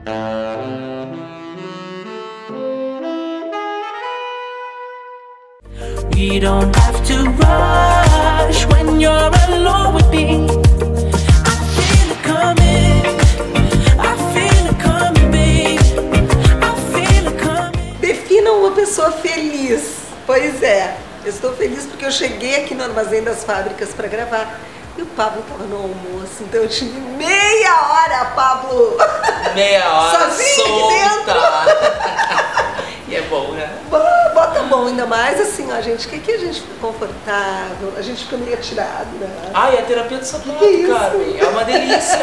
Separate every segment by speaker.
Speaker 1: We don't have to rush when you're alone with me. I feel coming. I feel coming, babe. I feel coming.
Speaker 2: Uma pessoa feliz. Pois é, eu estou feliz porque eu cheguei aqui no Armazém das Fábricas para gravar. E o Pablo estava no almoço, então eu tive meia hora, Pablo!
Speaker 3: Meia hora
Speaker 2: Sozinho aqui
Speaker 3: solta. e é bom, né?
Speaker 2: Bo- Bota bom, ainda mais assim, ó, gente, que aqui a gente fica confortável, a gente fica meio atirado, né?
Speaker 3: Ai, a terapia do sapato,
Speaker 2: Que?
Speaker 3: Carmen, é uma delícia.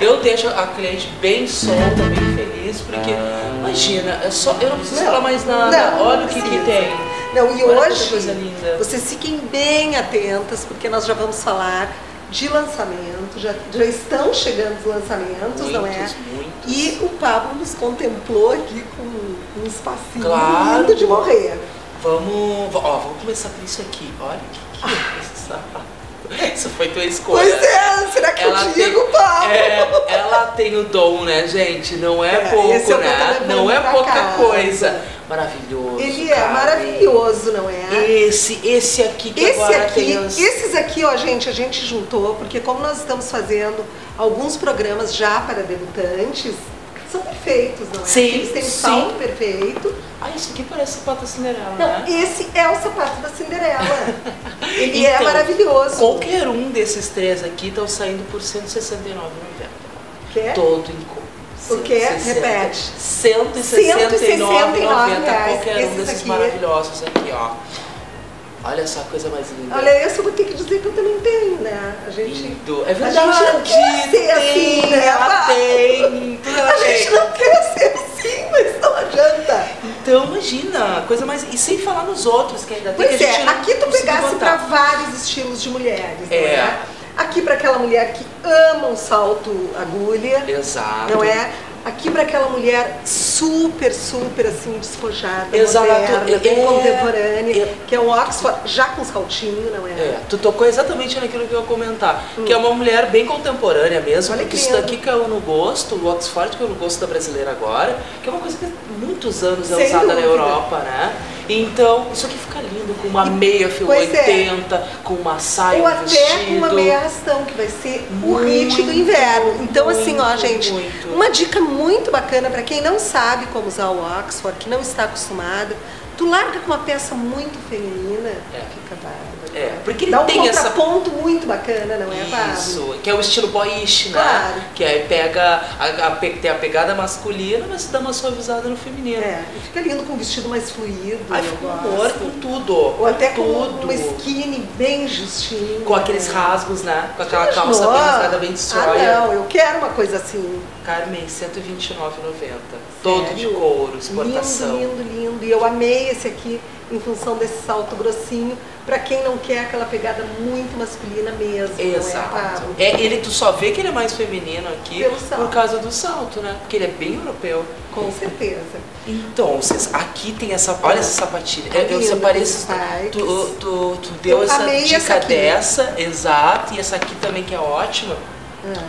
Speaker 3: Eu deixo a cliente bem solta, bem feliz, porque, imagina, é só, eu não preciso
Speaker 2: Não,
Speaker 3: falar mais nada.
Speaker 2: não,
Speaker 3: Olha o que, que tem.
Speaker 2: Não, e
Speaker 3: Olha
Speaker 2: hoje
Speaker 3: coisa linda.
Speaker 2: vocês fiquem bem atentas, porque nós já vamos falar de lançamento, já, já estão chegando os lançamentos, não é?
Speaker 3: Muitos, muitos.
Speaker 2: E o Pablo nos contemplou aqui com um espacinho
Speaker 3: Claro.
Speaker 2: lindo de morrer.
Speaker 3: Vamos, ó, vamos começar por isso aqui. Olha o que, que é esse sapato. Isso foi tua escolha.
Speaker 2: Pois é, será que
Speaker 3: Ela
Speaker 2: eu
Speaker 3: tem,
Speaker 2: digo, Pablo?
Speaker 3: é, ela tem o dom, né, gente? Não é,
Speaker 2: É,
Speaker 3: pouco,
Speaker 2: eu tô
Speaker 3: né? Não é pouca
Speaker 2: casa.
Speaker 3: coisa. Maravilhoso.
Speaker 2: Ele é maravilhoso, não é?
Speaker 3: Esse, esse aqui que
Speaker 2: Esse
Speaker 3: agora
Speaker 2: aqui,
Speaker 3: tem os...
Speaker 2: esses aqui, ó, gente, a gente juntou, porque como nós estamos fazendo alguns programas já para debutantes, são perfeitos, não é?
Speaker 3: Sim,
Speaker 2: Eles têm
Speaker 3: sim.
Speaker 2: salto perfeito.
Speaker 3: Ah, isso aqui parece sapato da Cinderela,
Speaker 2: Não,
Speaker 3: né?
Speaker 2: esse é o sapato da Cinderela. Ele é
Speaker 3: Então,
Speaker 2: maravilhoso.
Speaker 3: Qualquer um desses três aqui estão saindo por R$ 169,90.
Speaker 2: Quer?
Speaker 3: Todo em cor.
Speaker 2: O quê? Repete.
Speaker 3: R$ 169,90 qualquer um
Speaker 2: 169 reais.
Speaker 3: desses
Speaker 2: Esses aqui.
Speaker 3: maravilhosos aqui, ó. Olha só a coisa mais linda.
Speaker 2: Olha, esse eu vou ter que dizer que eu também tenho, né? A gente.
Speaker 3: Lindo. É
Speaker 2: a
Speaker 3: verdade.
Speaker 2: gente não quer ser
Speaker 3: tem,
Speaker 2: assim, né?
Speaker 3: Ela tem.
Speaker 2: A gente
Speaker 3: tem.
Speaker 2: não quer ser assim, mas não adianta.
Speaker 3: Então, imagina, coisa mais. E sem falar nos outros que ainda tem
Speaker 2: Pois
Speaker 3: que a
Speaker 2: é, aqui tu pegasse para vários estilos de mulheres,
Speaker 3: É.
Speaker 2: é? Aqui para aquela mulher que ama um salto agulha,
Speaker 3: Exato.
Speaker 2: não é? Aqui para aquela mulher super, super assim, despojada,
Speaker 3: Exato,
Speaker 2: moderna, bem
Speaker 3: é.
Speaker 2: contemporânea,
Speaker 3: É.
Speaker 2: que é um Oxford já com saltinho, não é?
Speaker 3: É, tu tocou exatamente naquilo que eu ia comentar, que é uma mulher bem contemporânea mesmo,
Speaker 2: Hum. Olha
Speaker 3: porque
Speaker 2: que
Speaker 3: isso daqui caiu no gosto, o Oxford caiu no gosto da brasileira agora, que é uma coisa que há muitos anos é
Speaker 2: Sem
Speaker 3: usada na
Speaker 2: dúvida.
Speaker 3: Europa, né? Então, isso aqui fica lindo, com uma meia fio
Speaker 2: Pois é.
Speaker 3: 80, com uma saia,
Speaker 2: Ou
Speaker 3: um
Speaker 2: até
Speaker 3: vestido.
Speaker 2: com uma meia arrastão, que vai ser o
Speaker 3: Muito,
Speaker 2: hit do inverno. Então, assim, ó,
Speaker 3: muito,
Speaker 2: gente,
Speaker 3: muito.
Speaker 2: uma dica muito bacana para quem não sabe como usar o Oxford, que não está acostumado, tu larga com uma peça muito feminina,
Speaker 3: É.
Speaker 2: fica bárbaro.
Speaker 3: É, porque ele
Speaker 2: Dá um
Speaker 3: tem essa-
Speaker 2: contraponto muito bacana, não é, Pablo?
Speaker 3: Isso, que é o estilo boyish, né?
Speaker 2: Claro.
Speaker 3: Que aí pega, a, a, tem a pegada masculina, mas dá uma suavizada no feminino.
Speaker 2: É, e fica lindo com um vestido mais fluido.
Speaker 3: Aí fica um humor com tudo.
Speaker 2: Ou até com
Speaker 3: tudo.
Speaker 2: uma skinny bem justinha.
Speaker 3: Com aqueles
Speaker 2: né?
Speaker 3: rasgos, né? Com aquela calça bem rasgada, bem destroyer.
Speaker 2: Ah, não, eu quero uma coisa assim.
Speaker 3: Carmen, R$ 129,90. Todo de couro, exportação.
Speaker 2: Lindo, lindo, lindo. E eu amei esse aqui em função desse salto grossinho, pra quem não quer aquela pegada muito masculina mesmo. Não é,
Speaker 3: Exato.
Speaker 2: Pablo?
Speaker 3: É, ele, tu só vê que ele é mais feminino aqui por causa do salto, né? Porque ele é bem europeu.
Speaker 2: Com certeza.
Speaker 3: Então, vocês, aqui tem essa. Olha essa sapatilha.
Speaker 2: Tá
Speaker 3: Eu, separei
Speaker 2: esses.
Speaker 3: Tu, tu, tu deu
Speaker 2: Eu
Speaker 3: essa dica
Speaker 2: essa
Speaker 3: dessa, exato, e essa aqui também que é ótima.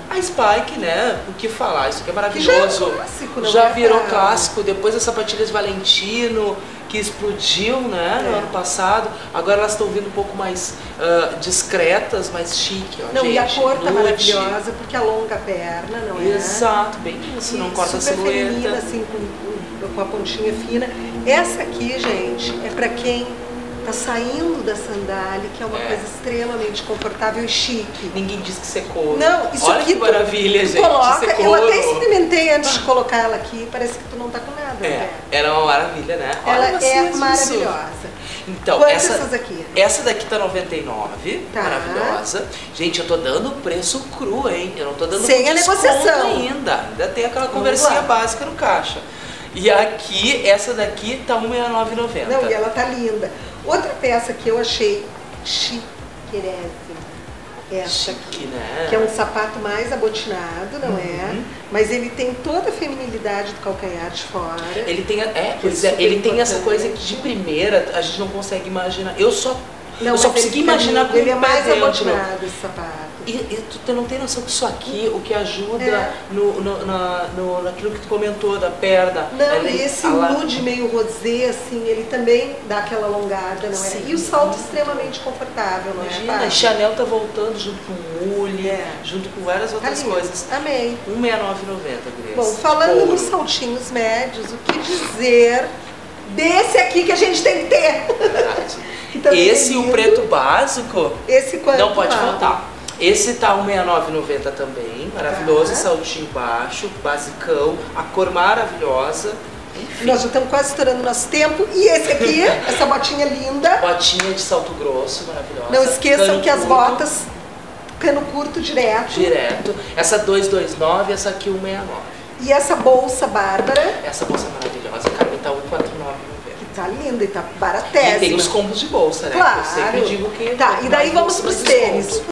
Speaker 3: A Spike, né? O que falar? Isso aqui é
Speaker 2: Que já é
Speaker 3: maravilhoso.
Speaker 2: clássico, não
Speaker 3: Já
Speaker 2: é,
Speaker 3: virou clássico. Depois das sapatilhas Valentino, que explodiu, né? No
Speaker 2: É.
Speaker 3: ano passado. Agora elas estão vindo um pouco mais ah, discretas, mais chique, ó,
Speaker 2: Não,
Speaker 3: gente.
Speaker 2: e a cor tá maravilhosa, porque alonga a perna, não é?
Speaker 3: Exato, bem isso. Não
Speaker 2: E
Speaker 3: corta a
Speaker 2: super feminina,
Speaker 3: silhueta.
Speaker 2: assim, com, com a pontinha fina. Essa aqui, gente, é pra quem tá saindo da sandália, que é uma
Speaker 3: É.
Speaker 2: coisa extremamente confortável e chique.
Speaker 3: Ninguém diz que isso é.
Speaker 2: Não, isso
Speaker 3: Olha
Speaker 2: aqui
Speaker 3: que maravilha,
Speaker 2: tu
Speaker 3: gente.
Speaker 2: coloca,
Speaker 3: isso é
Speaker 2: eu até experimentei antes de colocar ela aqui, parece que tu não tá com nada.
Speaker 3: É,
Speaker 2: né?
Speaker 3: era uma maravilha, né?
Speaker 2: Ela
Speaker 3: Olha
Speaker 2: é
Speaker 3: vocês isso.
Speaker 2: maravilhosa.
Speaker 3: Então,
Speaker 2: Quantas
Speaker 3: essa,
Speaker 2: essas aqui?
Speaker 3: essa daqui tá 99,
Speaker 2: Tá.
Speaker 3: maravilhosa. Gente, eu tô dando preço cru, hein? Eu não tô dando
Speaker 2: Sem a negociação.
Speaker 3: ainda. Ainda tem aquela conversinha básica no caixa. E aqui, essa daqui tá 169,90.
Speaker 2: Não, e ela tá linda. Outra peça que eu achei chiquérrima. Essa aqui.
Speaker 3: Né?
Speaker 2: Que é um sapato mais abotinado, não é?
Speaker 3: Uhum.
Speaker 2: Mas ele tem toda a feminilidade do calcanhar de fora.
Speaker 3: Ele tem, a- é,
Speaker 2: é
Speaker 3: é, ele tem essa coisa que de primeira a gente não consegue imaginar. Eu só,
Speaker 2: Não,
Speaker 3: eu só
Speaker 2: ele
Speaker 3: consegui imaginar
Speaker 2: lindo,
Speaker 3: com
Speaker 2: Ele é mais abotinado esse sapato.
Speaker 3: E, e tu não tem noção que isso aqui, o que ajuda
Speaker 2: É.
Speaker 3: no, no, na, no, naquilo que tu comentou da perna.
Speaker 2: Não,
Speaker 3: ela-
Speaker 2: e esse nude meio rosé, assim, ele também dá aquela alongada, não é?
Speaker 3: Sim.
Speaker 2: E o salto extremamente confortável, não é?
Speaker 3: Imagina,
Speaker 2: Paty?
Speaker 3: a Chanel tá voltando junto com o Mule,
Speaker 2: É.
Speaker 3: junto com várias
Speaker 2: Tá
Speaker 3: outras
Speaker 2: lindo.
Speaker 3: coisas.
Speaker 2: Amei.
Speaker 3: 169,90, Grace.
Speaker 2: Bom, falando
Speaker 3: Ouro.
Speaker 2: nos saltinhos médios, o que dizer desse aqui que a gente tem que ter?
Speaker 3: Verdade.
Speaker 2: Também
Speaker 3: Esse o preto básico
Speaker 2: Esse quanto?
Speaker 3: não pode
Speaker 2: Pablo?
Speaker 3: faltar. Esse tá 169,90 também, maravilhoso,
Speaker 2: Tá.
Speaker 3: saltinho baixo, basicão, a cor maravilhosa. Enfim,
Speaker 2: Nós já estamos quase estourando nosso tempo. E esse aqui, essa botinha linda.
Speaker 3: botinha de salto grosso, maravilhosa.
Speaker 2: Não esqueçam
Speaker 3: cano
Speaker 2: que as
Speaker 3: curto,
Speaker 2: botas, cano curto direto.
Speaker 3: Direto. Essa 229, essa aqui 169.
Speaker 2: E essa bolsa bárbara,
Speaker 3: Essa bolsa maravilhosa, Carmen, tá 149,90.
Speaker 2: que tá linda e tá
Speaker 3: E
Speaker 2: baratésima.
Speaker 3: tem os combos de bolsa, né?
Speaker 2: Claro.
Speaker 3: Eu sempre digo que.
Speaker 2: Tá, e daí vamos pros tênis.